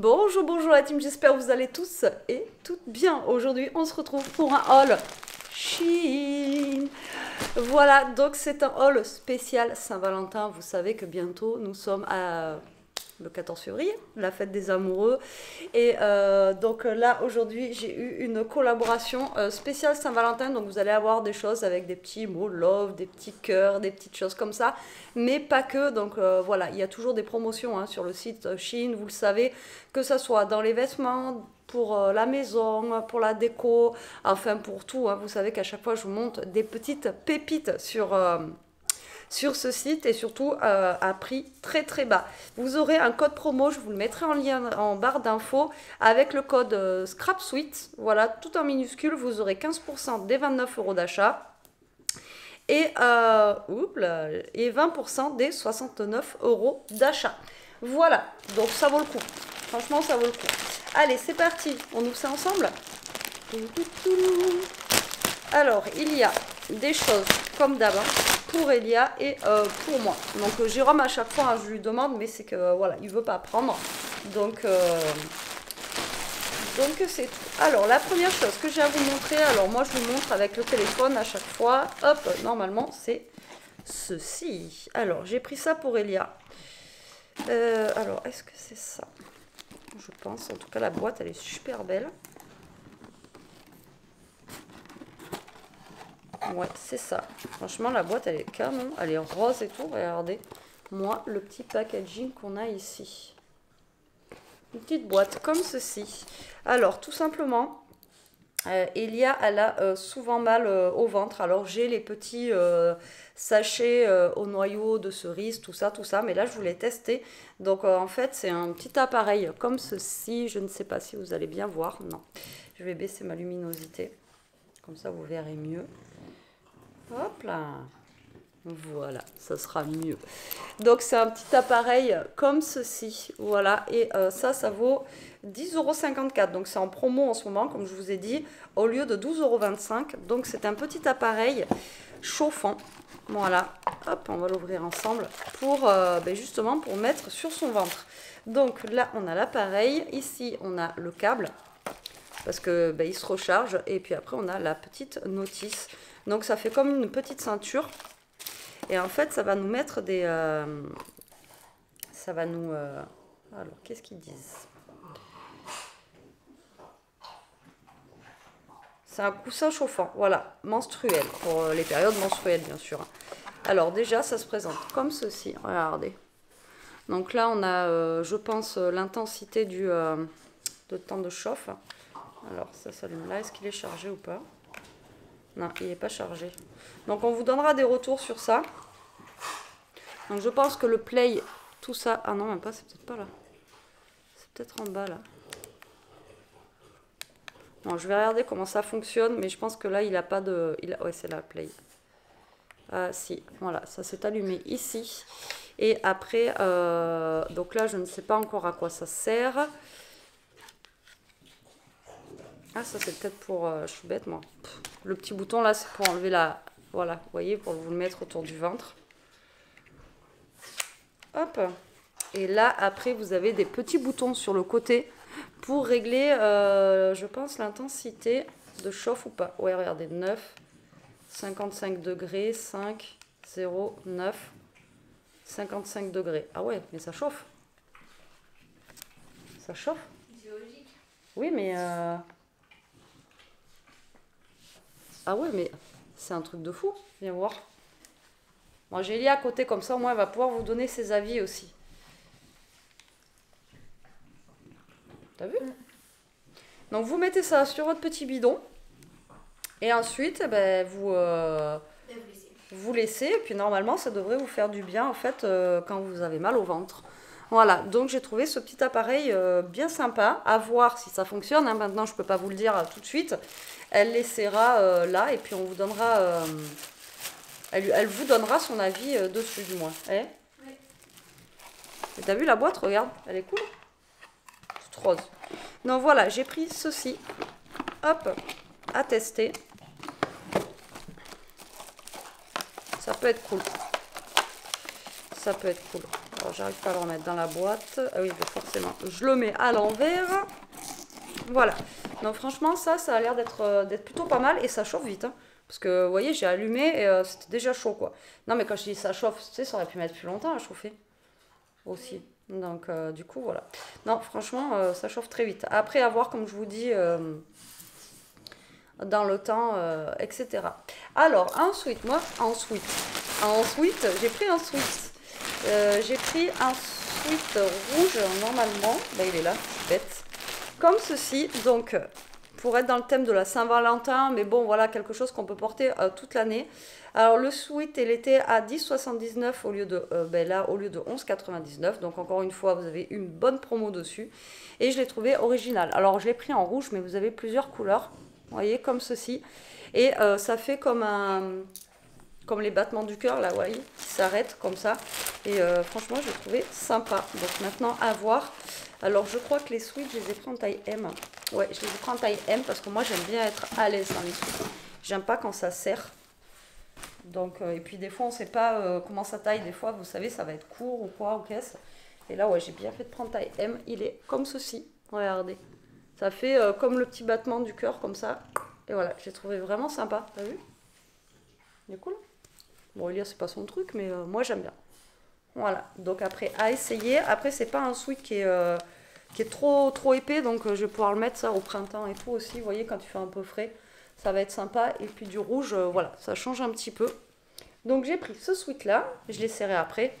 Bonjour, bonjour la team, j'espère que vous allez tous et toutes bien. Aujourd'hui, on se retrouve pour un haul Chine. Voilà, donc c'est un haul spécial Saint-Valentin. Vous savez que bientôt, nous sommes à le 14 février, la fête des amoureux. Et euh, donc là, aujourd'hui, j'ai eu une collaboration euh, spéciale Saint-Valentin. Donc vous allez avoir des choses avec des petits mots love, des petits cœurs, des petites choses comme ça. Mais pas que. Donc euh, voilà, il y a toujours des promotions hein, sur le site Chine, vous le savez, que ce soit dans les vêtements, pour la maison, pour la déco, enfin pour tout. Hein. Vous savez qu'à chaque fois, je vous montre des petites pépites sur sur ce site et surtout euh, à prix très très bas. Vous aurez un code promo, je vous le mettrai en lien en barre d'infos avec le code euh, Scrap Suite. Voilà, tout en minuscule, vous aurez 15% des 29 euros d'achat et, euh, et 20% des 69 euros d'achat. Voilà, donc ça vaut le coup. Franchement, ça vaut le coup. Allez, c'est parti. On ouvre ça ensemble Alors, il y a des choses comme d'abord pour Elia et euh, pour moi. Donc euh, Jérôme à chaque fois hein, je lui demande mais c'est que euh, voilà il veut pas prendre. Donc donc c'est tout. Alors la première chose que j'ai à vous montrer, alors moi je vous montre avec le téléphone à chaque fois. Hop, normalement c'est ceci. Alors j'ai pris ça pour Elia. alors est-ce que c'est ça? Je pense. En tout cas la boîte elle est super belle. Ouais, c'est ça. Franchement, la boîte, elle est canon. Elle est rose et tout. Regardez. Moi, le petit packaging qu'on a ici. Une petite boîte comme ceci. Alors, tout simplement, euh, Elia, elle a euh, souvent mal euh, au ventre. Alors, j'ai les petits euh, sachets au noyau de cerise, tout ça, tout ça. Mais là, je voulais tester. Donc, en fait, c'est un petit appareil comme ceci. Je ne sais pas si vous allez bien voir. Non. Je vais baisser ma luminosité. Comme ça, vous verrez mieux. Hop là. Voilà, ça sera mieux. Donc c'est un petit appareil comme ceci. Voilà, et euh, ça, ça vaut 10,54€. Donc c'est en promo en ce moment, comme je vous ai dit, au lieu de 12,25€. Donc c'est un petit appareil chauffant. Voilà, hop, on va l'ouvrir ensemble pour euh, ben, justement pour mettre sur son ventre. Donc là, on a l'appareil. Ici, on a le câble parce que ben, il se recharge. Et puis après, on a la petite notice. Donc ça fait comme une petite ceinture. Et en fait, ça va nous mettre des... Euh, ça va nous... Euh, alors, qu'est-ce qu'ils disent? C'est un coussin chauffant, voilà, menstruel, pour euh, les périodes menstruelles, bien sûr. Alors déjà, ça se présente comme ceci, regardez. Donc là, on a, je pense, l'intensité du de temps de chauffe. Alors, ça s'allume là. Est-ce qu'il est chargé ou pas? Non, il n'est pas chargé. Donc on vous donnera des retours sur ça. Donc je pense que le play, tout ça... Ah non, même pas, c'est peut-être pas là. C'est peut-être en bas là. Bon, je vais regarder comment ça fonctionne, mais je pense que là, il n'a pas de... Il Ouais, c'est la play. Ah si, voilà, ça s'est allumé ici. Et après, euh, donc là, je ne sais pas encore à quoi ça sert. Ah, ça c'est peut-être pour... Euh, je suis bête moi. Le petit bouton là, c'est pour enlever la... Voilà, vous voyez, pour vous le mettre autour du ventre. Hop. Et là, après, vous avez des petits boutons sur le côté pour régler, euh, je pense, l'intensité de chauffe ou pas. Ouais, regardez, 9, 55 degrés, 5, 0, 9, 55 degrés. Ah ouais, mais ça chauffe. Ça chauffe. Oui, mais... Euh, ah ouais, mais c'est un truc de fou. Viens voir. Moi, j'ai lié à côté, comme ça, au moins, elle va pouvoir vous donner ses avis aussi. T'as vu? Donc, vous mettez ça sur votre petit bidon. Et ensuite, eh ben, vous, euh, vous laissez. Et puis, normalement, ça devrait vous faire du bien, en fait, euh, quand vous avez mal au ventre. Voilà, donc j'ai trouvé ce petit appareil euh, bien sympa, à voir si ça fonctionne. Hein. Maintenant, je ne peux pas vous le dire tout de suite. Elle laissera euh, là et puis on vous donnera... Euh, elle, vous donnera son avis dessus, du moins. Eh oui. Et t'as vu la boîte? Regarde, elle est cool. Toute rose. Donc voilà, j'ai pris ceci. Hop, à tester. Ça peut être cool. Ça peut être cool. Alors, j'arrive pas à le remettre dans la boîte. Ah oui, forcément. Je le mets à l'envers. Voilà. Donc, franchement, ça, ça a l'air d'être euh, d'être plutôt pas mal. Et ça chauffe vite. hein. Parce que, vous voyez, j'ai allumé et euh, c'était déjà chaud, quoi. Non, mais quand je dis ça chauffe, tu sais, ça aurait pu mettre plus longtemps à chauffer. Aussi. Donc, euh, du coup, voilà. Non, franchement, ça chauffe très vite. Après, à voir, comme je vous dis, dans le temps, etc. Alors, ensuite, moi, ensuite, ensuite, j'ai pris un sweat. J'ai pris un sweat rouge, normalement. Ben, il est là, bête. Comme ceci, donc, pour être dans le thème de la Saint-Valentin, mais bon, voilà, quelque chose qu'on peut porter euh, toute l'année. Alors, le sweat, il était à 10,79 au lieu de, euh, ben là, au lieu de 11,99. Donc, encore une fois, vous avez une bonne promo dessus. Et je l'ai trouvé original. Alors, je l'ai pris en rouge, mais vous avez plusieurs couleurs. Vous voyez, comme ceci. Et euh, ça fait comme un comme les battements du cœur, là, vous voyez, qui s'arrêtent comme ça. Et franchement, j'ai trouvé sympa. Donc maintenant, à voir. Alors, je crois que les sweats, je les ai pris en taille M. Ouais, je les ai pris en taille M parce que moi, j'aime bien être à l'aise dans les sweats. J'aime pas quand ça serre. Donc, euh, et puis des fois, on sait pas euh, comment ça taille. Des fois, vous savez, ça va être court ou quoi, ou qu'est-ce. Et là, ouais, j'ai bien fait de prendre taille M. Il est comme ceci. Regardez. Ça fait euh, comme le petit battement du cœur, comme ça. Et voilà, j'ai trouvé vraiment sympa. T'as vu? Il est cool. Bon, Elia, c'est pas son truc, mais moi, j'aime bien. Voilà. Donc après, à essayer. Après, c'est pas un sweat qui est, euh, trop, trop épais. Donc, euh, je vais pouvoir le mettre ça au printemps et tout aussi. Vous voyez, quand il fait un peu frais, ça va être sympa. Et puis du rouge, euh, voilà, ça change un petit peu. Donc, j'ai pris ce sweat-là. Je l'ai serré après.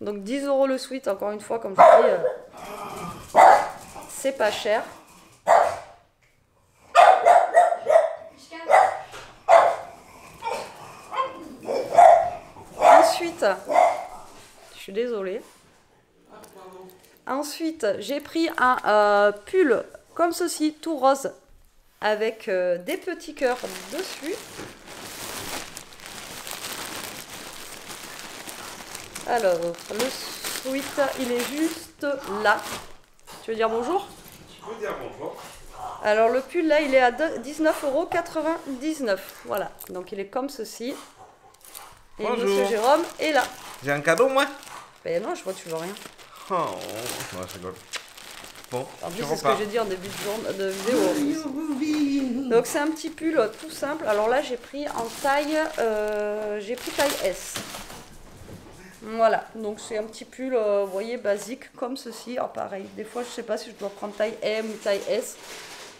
Donc 10 euros le sweat, encore une fois, comme je dis, c'est pas cher. Ensuite, je suis désolée. Ensuite, j'ai pris un euh, pull comme ceci, tout rose, avec euh, des petits cœurs dessus. Alors, le sweat, il est juste là. Tu veux dire bonjour? Tu peux dire bonjour Alors, le pull, là, il est à 19,99€. Voilà, donc il est comme ceci. Et Bonjour. Monsieur Jérôme est là. J'ai un cadeau, moi? Ben non, je vois tu veux rien. Oh, ouais, je rigole. Bon, En plus, c'est ce que j'ai dit en début de, jour- de vidéo. Donc, c'est un petit pull tout simple. Alors là, j'ai pris en taille, euh, j'ai pris taille S. Voilà, donc c'est un petit pull, euh, vous voyez, basique, comme ceci. Alors pareil, des fois, je sais pas si je dois prendre taille M ou taille S.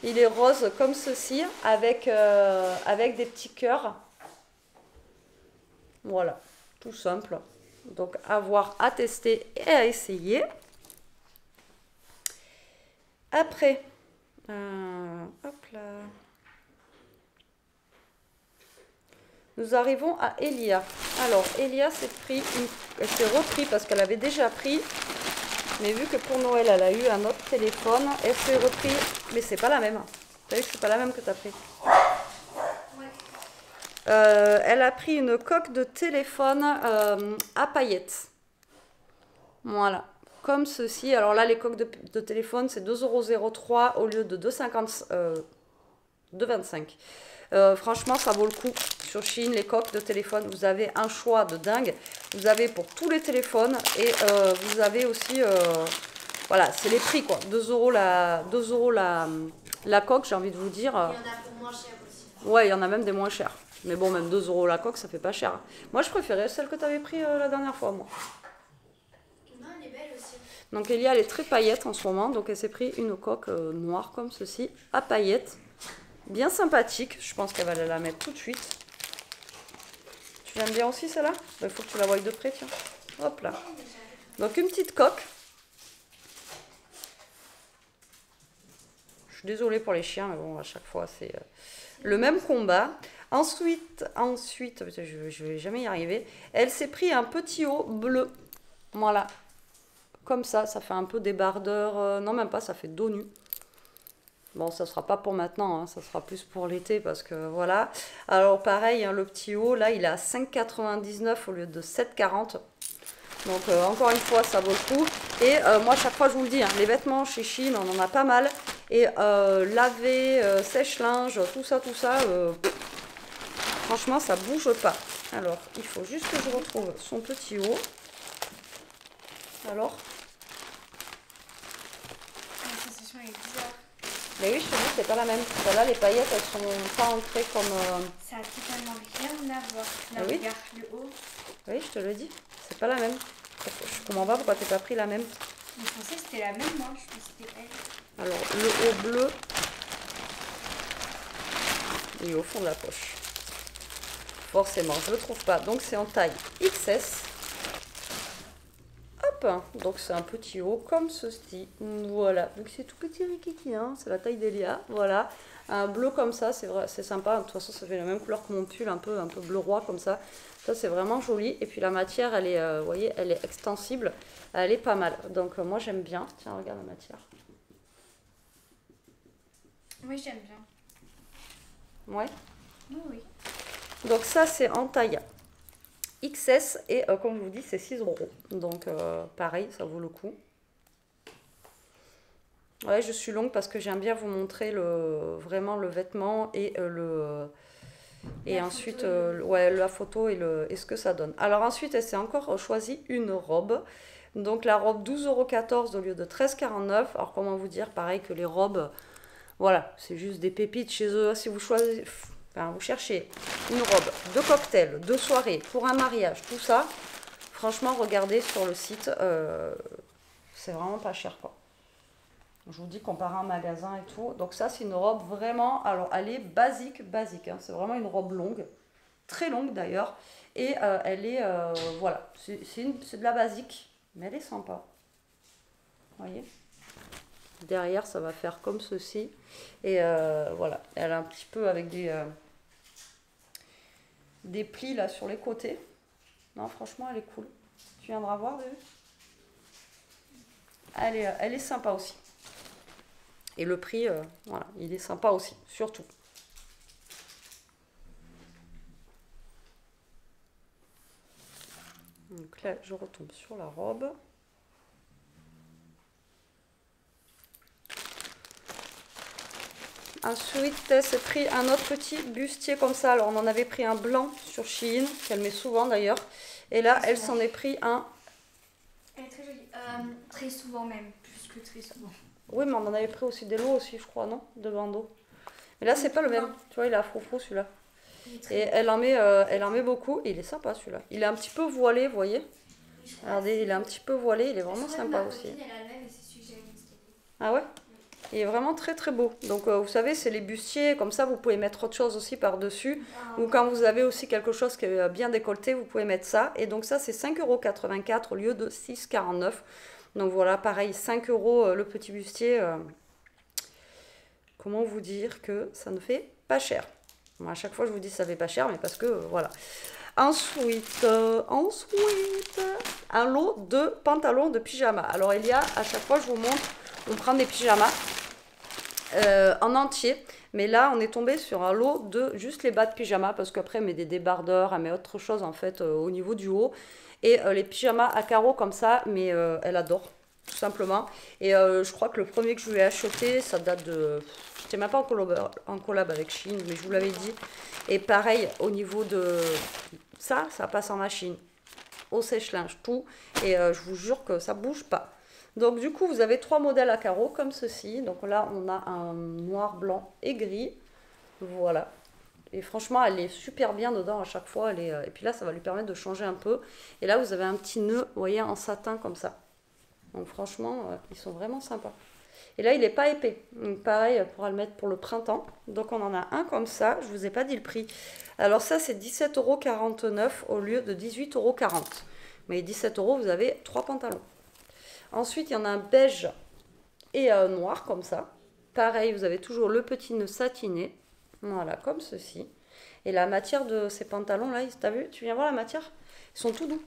Il est rose comme ceci, avec, euh, avec des petits cœurs. Voilà, tout simple. Donc, à voir, à tester et à essayer. Après, euh, hop là. Nous arrivons à Elia. Alors, Elia s'est pris une- s'est repris parce qu'elle avait déjà pris. Mais vu que pour Noël, elle a eu un autre téléphone, elle s'est repris. Mais c'est pas la même. T'as vu que c'est pas la même que t'as pris. Euh, elle a pris une coque de téléphone euh, à paillettes. Voilà. Comme ceci. Alors là, les coques de, de téléphone, c'est 2,03€ au lieu de 2,50 euh, 2,25. Euh, franchement, ça vaut le coup. Sur Chine, les coques de téléphone, vous avez un choix de dingue. Vous avez pour tous les téléphones et vous avez aussi. voilà, c'est les prix quoi. 2 euros la, 2 euros la, la coque, j'ai envie de vous dire. Il y en a pour moins cher aussi. Ouais, il y en a même des moins chers. Mais bon, même 2 euros la coque, ça fait pas cher. Moi, je préférais celle que tu avais pris euh, la dernière fois, moi. Non, elle est belle aussi. Donc Elia, elle est très paillette en ce moment. Donc elle s'est pris une coque euh, noire comme ceci, à paillettes. Bien sympathique. Je pense qu'elle va la mettre tout de suite. Tu l'aimes bien aussi celle-là? Il faut que tu la voies de près, tiens. Hop là. Donc une petite coque. Je suis désolée pour les chiens, mais bon, à chaque fois, c'est euh, le même combat. Ensuite, ensuite, je, je vais jamais y arriver. Elle s'est pris un petit haut bleu. Voilà. Comme ça, ça fait un peu débardeur. euh, non, même pas, ça fait dos nu. Bon, ça sera pas pour maintenant, hein, ça sera plus pour l'été parce que voilà. Alors pareil, hein, le petit haut, là, il est à 5,99 au lieu de 7,40. Donc euh, encore une fois, ça vaut le coup. Et euh, moi, chaque fois, je vous le dis, hein, les vêtements chez Chine, on en a pas mal. Et laver, sèche-linge, tout ça, tout ça, franchement, ça bouge pas. Alors, il faut juste que je retrouve son petit haut. Alors La sensation est bizarre. Mais oui, je te dis, c'est pas la même. Celle-là, les paillettes, elles sont pas entrées comme. euh, Ça a totalement rien à voir. Là, Ah oui regarde le haut. Oui, je te le dis. C'est pas la même. Je comprends pas pourquoi t'es pas pris la même. Je pensais que c'était la même, moi. Je pensais que c'était elle. Alors, le haut bleu. Il est au fond de la poche. Forcément, je le trouve pas. Donc, c'est en taille XS. Hop Donc, c'est un petit haut comme ceci. Voilà. Donc, c'est tout petit rikiki. Hein. C'est la taille d'Elia. Voilà. Un bleu comme ça, c'est vrai, c'est sympa. De toute façon, ça fait la même couleur que mon pull, un peu, un peu bleu roi comme ça. Ça, c'est vraiment joli. Et puis, la matière, elle est, euh, vous voyez, elle est extensible. Elle est pas mal. Donc, euh, moi, j'aime bien. Tiens, regarde la matière. Oui, j'aime bien. Ouais. Oui, oui. Donc ça, c'est en taille XS et euh, comme je vous dis, c'est 6 euros. Donc euh, pareil, ça vaut le coup. Ouais, je suis longue parce que j'aime bien vous montrer le, vraiment le vêtement et euh, le... Et La ensuite, photo. ouais, la photo et, le, et ce que ça donne. Alors ensuite, elle s'est encore choisi une robe. Donc la robe 12,14€ au lieu de 13,49€. Alors comment vous dire, pareil que les robes, voilà, c'est juste des pépites chez eux. Si vous choisissez, enfin, vous cherchez une robe de cocktail, de soirée, pour un mariage, tout ça, franchement, regardez sur le site, euh, c'est vraiment pas cher quoi. Je vous dis comparé à un magasin et tout. Donc ça, c'est une robe vraiment, alors elle est basique, basique. hein. C'est vraiment une robe longue, très longue d'ailleurs. Et euh, elle est, euh, voilà, c'est de la basique, mais elle est sympa. Vous voyez? Derrière, ça va faire comme ceci. Et voilà, elle a un petit peu avec des, des plis là sur les côtés. Non, franchement, elle est cool. Tu viendras voir, elle est, elle est sympa aussi. Et le prix, euh, voilà, il est sympa aussi, surtout. Donc là, je retombe sur la robe. Ensuite, c'est pris un autre petit bustier comme ça. Alors, on en avait pris un blanc sur Shein, qu'elle met souvent d'ailleurs. Et là, elle s'en est pris un. Elle est très jolie. Euh, très souvent même. Plus que très souvent. Oui, mais on en avait pris aussi des lots aussi, je crois, non? De bandeaux. Mais là, c'est pas le même. Tu vois, il est à froufrou celui-là. Et elle en met, euh, elle en met beaucoup. Et il est sympa celui-là. Il est un petit peu voilé, vous voyez? Regardez, il est un petit peu voilé. Il est vraiment sympa aussi. a. Ah ouais? Il est vraiment très très beau. Donc, euh, vous savez, c'est les bustiers. Comme ça, vous pouvez mettre autre chose aussi par-dessus. Ah, Ou quand vous avez aussi quelque chose qui est bien décolleté, vous pouvez mettre ça. Et donc ça, c'est 5,84€ au lieu de 6,49€. Donc voilà, pareil, 5 euros euh, le petit bustier. euh, comment vous dire que ça ne fait pas cher? Moi, À chaque fois, je vous dis ça fait pas cher, mais parce que euh, voilà. Ensuite, euh, ensuite, un lot de pantalons de pyjama. Alors il y a, à chaque fois, je vous montre, on prend des pyjamas euh, en entier. Mais là, on est tombé sur un lot de juste les bas de pyjama parce qu'après, elle met des débardeurs, elle met autre chose en fait euh, au niveau du haut. Et euh, les pyjamas à carreaux comme ça, mais elle adore, tout simplement. Et je crois que le premier que je lui ai acheté, ça date de. J'étais même pas en collab, en collab avec Shein, mais je vous l'avais dit. Et pareil, au niveau de ça, ça passe en machine, au sèche-linge, tout. Et je vous jure que ça bouge pas. Donc du coup, vous avez trois modèles à carreaux comme ceci. Donc là, on a un noir, blanc et gris. Voilà. Et franchement, elle est super bien dedans à chaque fois. Euh, Et puis là, ça va lui permettre de changer un peu. Et là, vous avez un petit nœud, vous voyez, en satin comme ça. Donc franchement, euh, ils sont vraiment sympas. Et là, il n'est pas épais. Donc pareil, elle pourra le mettre pour le printemps. Donc on en a un comme ça. Je vous ai pas dit le prix. Alors ça, c'est 17,49€ au lieu de 18,40€. Mais 17 euros, vous avez trois pantalons. Ensuite, il y en a un beige et un noir comme ça. Pareil, vous avez toujours le petit nœud satiné. Voilà, comme ceci. Et la matière de ces pantalons-là, t'as vu Tu viens voir la matière? Ils sont tout doux.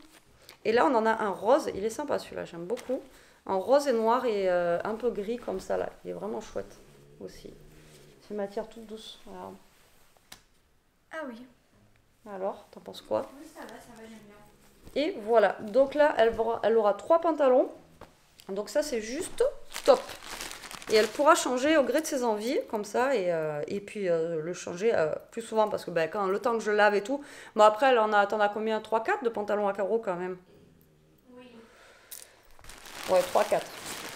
Et là, on en a un rose. Il est sympa celui-là, j'aime beaucoup. En rose et noir et euh, un peu gris comme ça là. Il est vraiment chouette aussi. C'est une matière toute douce. Ah oui. Alors, t'en penses quoi? Oui, ça va, ça va, j'aime bien. Et voilà, donc là, elle aura, elle aura trois pantalons. Donc ça, c'est juste top. Et elle pourra changer au gré de ses envies, comme ça, et, euh, et puis euh, le changer euh, plus souvent, parce que ben, quand le temps que je lave et tout, bon après, elle en a, t'en as combien? 3-4 de pantalons à carreaux quand même Oui. Ouais, 3-4.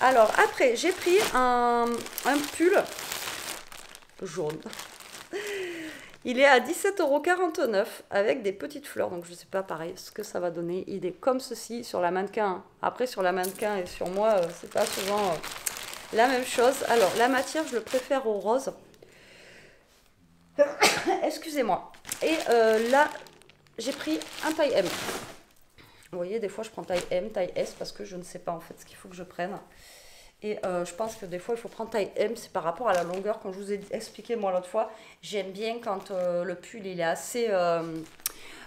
Alors, après, j'ai pris un, un pull jaune. Il est à 17,49€ avec des petites fleurs. Donc, je ne sais pas, pareil, ce que ça va donner. Il est comme ceci sur la mannequin. Après, sur la mannequin et sur moi, euh, c'est pas souvent euh, la même chose. Alors, la matière, je le préfère au rose. Excusez-moi. Et euh, là, j'ai pris un taille M. Vous voyez, des fois, je prends taille M, taille S parce que je ne sais pas en fait ce qu'il faut que je prenne. Et euh, je pense que des fois, il faut prendre taille M, c'est par rapport à la longueur. Quand je vous ai expliqué moi l'autre fois, j'aime bien quand euh, le pull il est assez, euh,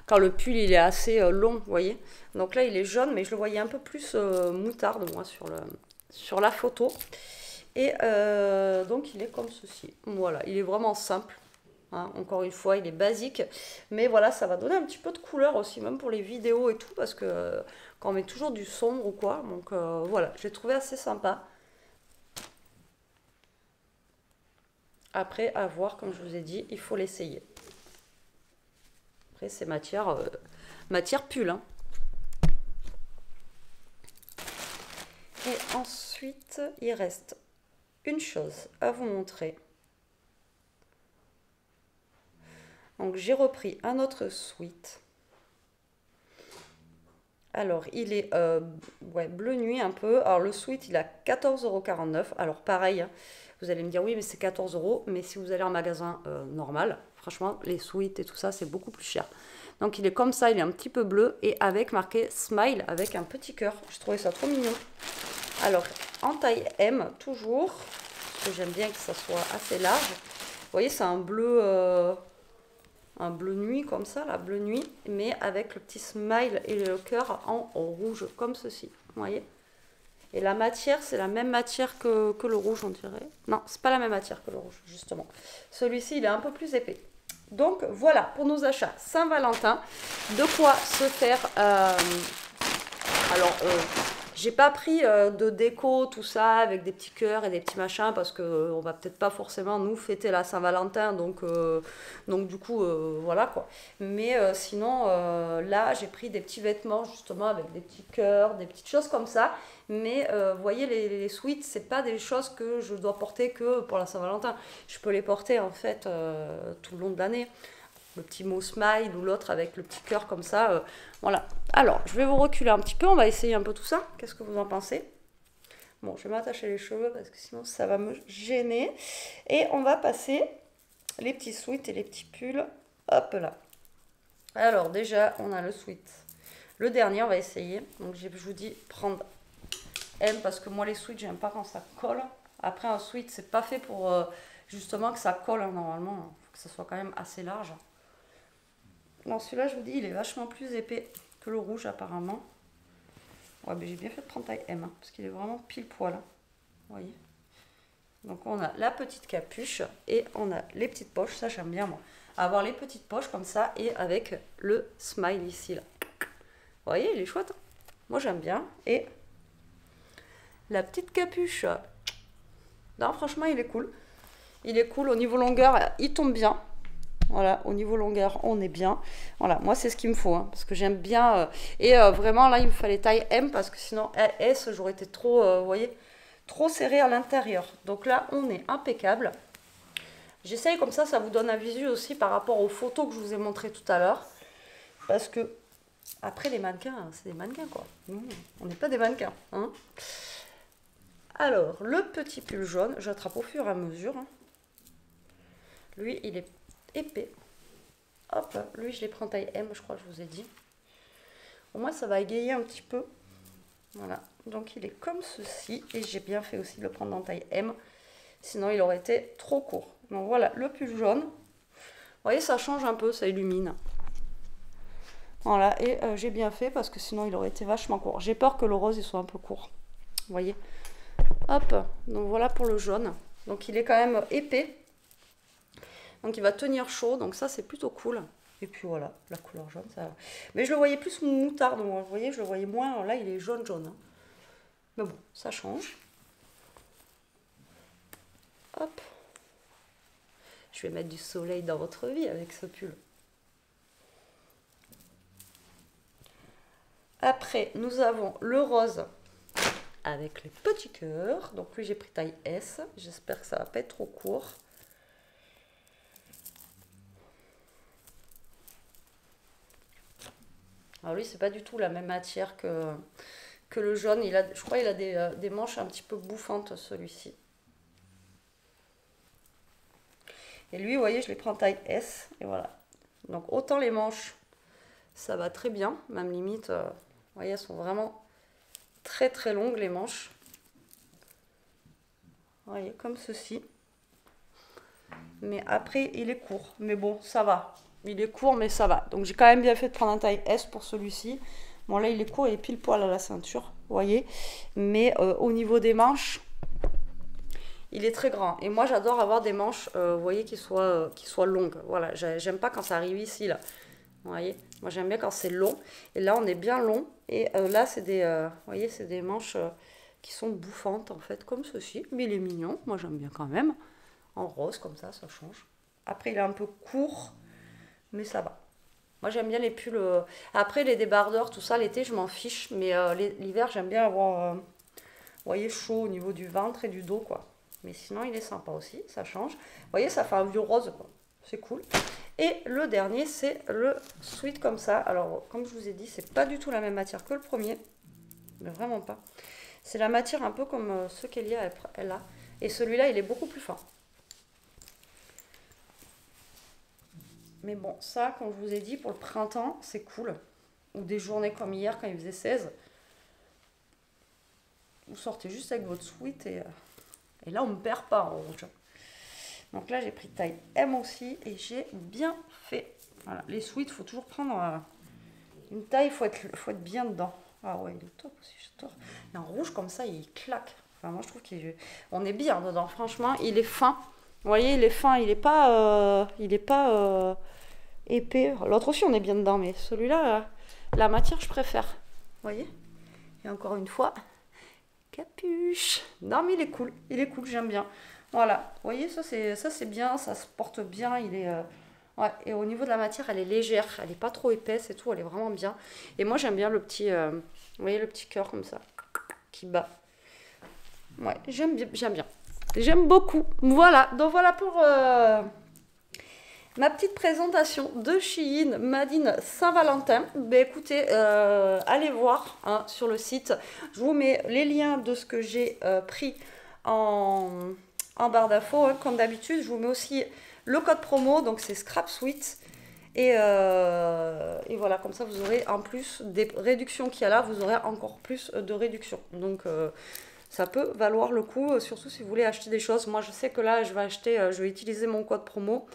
quand le pull il est assez long, vous voyez. Donc là, il est jaune, mais je le voyais un peu plus moutarde moi sur le, sur la photo. Et donc il est comme ceci. Voilà, il est vraiment simple. Hein. encore une fois, il est basique, mais voilà, ça va donner un petit peu de couleur aussi, même pour les vidéos et tout, parce que quand on met toujours du sombre ou quoi, donc voilà, j'ai trouvé assez sympa. Après, à voir, comme je vous ai dit, il faut l'essayer. Après, c'est matière, euh, matière pull. Hein. Et ensuite, il reste une chose à vous montrer. Donc, j'ai repris un autre sweat. Alors, il est euh, ouais, bleu nuit un peu. Alors, le sweat, il a 14,49€. Alors, pareil, hein, vous allez me dire, oui, mais c'est 14 euros. Mais si vous allez en magasin euh, normal, franchement, les suites et tout ça, c'est beaucoup plus cher. Donc il est comme ça, il est un petit peu bleu et avec marqué smile avec un petit cœur. Je trouvais ça trop mignon. Alors en taille M toujours, parce que j'aime bien que ça soit assez large. Vous voyez, c'est un bleu, euh, un bleu nuit comme ça, la bleu nuit, mais avec le petit smile et le cœur en rouge comme ceci. Vous voyez? Et la matière, c'est la même matière que, le rouge, on dirait. Non, c'est pas la même matière que le rouge, justement. Celui-ci, il est un peu plus épais. Donc voilà, pour nos achats Saint-Valentin, de quoi se faire... Euh, alors, euh, j'ai pas pris euh, de déco, tout ça, avec des petits cœurs et des petits machins, parce qu'on euh, on va peut-être pas forcément nous fêter la Saint-Valentin, donc, euh, donc du coup, voilà quoi. Mais sinon, là, j'ai pris des petits vêtements, justement, avec des petits cœurs, des petites choses comme ça. Mais vous voyez, les, les suites, c'est pas des choses que je dois porter que pour la Saint-Valentin. Je peux les porter, en fait, tout le long de l'année le petit mot smile ou l'autre avec le petit cœur comme ça. Euh, voilà. Alors, je vais vous reculer un petit peu. On va essayer un peu tout ça. Qu'est-ce que vous en pensez? Bon, je vais m'attacher les cheveux parce que sinon ça va me gêner. Et on va passer les petits sweats et les petits pulls. Hop là. Alors déjà, on a le sweat. Le dernier, on va essayer. Donc je vous dis prendre M parce que moi les sweats, j'aime pas quand ça colle. Après un sweat, c'est pas fait pour euh, justement que ça colle hein, normalement. Il faut que ça soit quand même assez large. Non, celui-là, je vous dis, il est vachement plus épais que le rouge, apparemment. Ouais, mais j'ai bien fait de prendre taille M, hein, parce qu'il est vraiment pile poil. Hein. Vous voyez Donc, on a la petite capuche et on a les petites poches. Ça, j'aime bien, moi. Avoir les petites poches comme ça et avec le smile ici, là. Vous voyez, il est chouette. Hein. moi, j'aime bien. Et la petite capuche. Non, franchement, il est cool. Il est cool. Au niveau longueur, il tombe bien. Voilà, au niveau longueur, on est bien. Voilà, moi, c'est ce qu'il me faut, hein, parce que j'aime bien. Euh, et euh, vraiment, là, il me fallait taille M, parce que sinon, S, j'aurais été trop, euh, vous voyez, trop serré à l'intérieur. Donc là, on est impeccable. J'essaye comme ça, ça vous donne un visu aussi par rapport aux photos que je vous ai montrées tout à l'heure. Parce que, après, les mannequins, c'est des mannequins, quoi. on n'est pas des mannequins. Hein. Alors, le petit pull jaune, j'attrape au fur et à mesure. Hein. Lui, il est épais. Hop, lui je les prends taille M, je crois que je vous ai dit. Au moins ça va égayer un petit peu. Voilà, donc il est comme ceci. Et j'ai bien fait aussi de le prendre en taille M. Sinon il aurait été trop court. Donc voilà, le pull jaune. Vous voyez, ça change un peu, ça illumine. Voilà, et euh, j'ai bien fait parce que sinon il aurait été vachement court. J'ai peur que le rose il soit un peu court. Vous voyez Hop, donc voilà pour le jaune. Donc il est quand même épais. Donc il va tenir chaud, donc ça c'est plutôt cool. Et puis voilà, la couleur jaune, ça... Mais je le voyais plus moutarde, moi. Vous voyez, je le voyais moins... Là, il est jaune-jaune. Hein. Mais bon, ça change. Hop. Je vais mettre du soleil dans votre vie avec ce pull. Après, nous avons le rose. avec les petits cœurs. Donc lui, j'ai pris taille S. J'espère que ça va pas être trop court. Alors lui, c'est pas du tout la même matière que, le jaune. Il a, je crois qu'il a des, euh, des manches un petit peu bouffantes, celui-ci. Et lui, vous voyez, je les prends taille S. Et voilà. Donc autant les manches, ça va très bien. Même limite, euh, vous voyez, elles sont vraiment très très longues les manches. Vous voyez, comme ceci. Mais après, il est court. Mais bon, ça va. Il est court, mais ça va. Donc j'ai quand même bien fait de prendre un taille S pour celui-ci. Bon, là, il est court, est pile poil à la ceinture, vous voyez. Mais euh, au niveau des manches, il est très grand. Et moi, j'adore avoir des manches, euh, vous voyez, qui soient, euh, qui soient longues. Voilà, j'aime pas quand ça arrive ici, là. Vous voyez Moi, j'aime bien quand c'est long. Et là, on est bien long. Et là, c'est des, c'est des manches qui sont bouffantes, en fait, comme ceci. Mais il est mignon. Moi, j'aime bien quand même. En rose, comme ça, ça change. Après, il est un peu court, mais ça va. Moi, j'aime bien les pulls. Après, les débardeurs, tout ça, l'été, je m'en fiche. Mais l'hiver, j'aime bien avoir, voyez, chaud au niveau du ventre et du dos, quoi. Mais sinon, il est sympa aussi, ça change. Vous voyez, ça fait un vieux rose. C'est cool. Et le dernier, c'est le sweat comme ça. Alors, comme je vous ai dit, c'est pas du tout la même matière que le premier. Mais vraiment pas. C'est la matière un peu comme ce qu'elle a, elle a. Et celui-là, il est beaucoup plus fin. Mais bon, ça, comme je vous ai dit, pour le printemps, c'est cool. Ou des journées comme hier, quand il faisait 16. Vous sortez juste avec votre sweat et, et là, on ne me perd pas en rouge. Donc là, j'ai pris taille M aussi et j'ai bien fait. Voilà, les sweats, il faut toujours prendre une taille, il faut être, faut être bien dedans. Ah ouais, il est top aussi. Et en rouge, comme ça, il claque. Enfin, moi, je trouve qu'on est bien dedans. Franchement, il est fin. Vous voyez, il est fin, il n'est pas, euh, il est pas euh, épais. L'autre aussi, on est bien dedans, mais celui-là, la matière, je préfère. Vous voyez? Et encore une fois, capuche. Non, mais il est cool, il est cool, j'aime bien. Voilà, vous voyez, ça c'est bien, ça se porte bien, il est... Euh, ouais, et au niveau de la matière, elle est légère, elle n'est pas trop épaisse et tout, elle est vraiment bien. Et moi, j'aime bien le petit, voyez, le petit cœur comme ça, qui bat. Ouais, j'aime bien, j'aime bien. J'aime beaucoup. Voilà, donc voilà pour euh, ma petite présentation de Shein Madine Saint-Valentin. Ben écoutez, euh, allez voir hein, sur le site. Je vous mets les liens de ce que j'ai euh, pris en, barre d'infos, hein, comme d'habitude. Je vous mets aussi le code promo, donc c'est Scrap Sweet. Et, et, voilà, comme ça vous aurez en plus des réductions qu'il y a là, vous aurez encore plus de réductions. Donc ça peut valoir le coup, euh, surtout si vous voulez acheter des choses. Moi, je sais que là, je vais acheter, euh, je vais utiliser mon code promo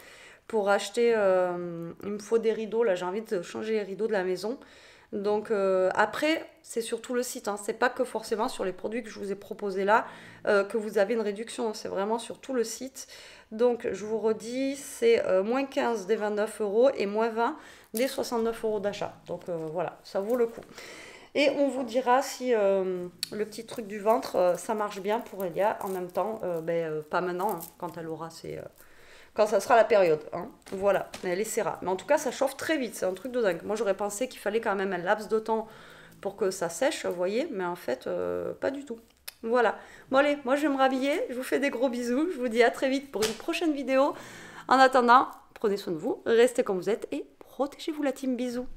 pour acheter, euh, il me faut des rideaux, là j'ai envie de changer les rideaux de la maison. Donc après, c'est surtout le site, hein. c'est pas que forcément sur les produits que je vous ai proposés là que vous avez une réduction, c'est vraiment sur tout le site. Donc je vous redis, c'est moins 15 des 29 euros et moins 20 des 69 euros d'achat. Donc voilà, ça vaut le coup. Et on vous dira si euh, le petit truc du ventre, euh, ça marche bien pour Elia. En même temps, euh, ben, pas maintenant, hein, quand elle aura ses... quand ça sera la période. Hein. Voilà, elle essaiera. Mais en tout cas, ça chauffe très vite, c'est un truc de dingue. Moi, j'aurais pensé qu'il fallait quand même un laps de temps pour que ça sèche, vous voyez. Mais en fait, pas du tout. Voilà. Bon allez, moi je vais me rhabiller. Je vous fais des gros bisous. Je vous dis à très vite pour une prochaine vidéo. En attendant, prenez soin de vous, restez comme vous êtes et protégez-vous la team. Bisous.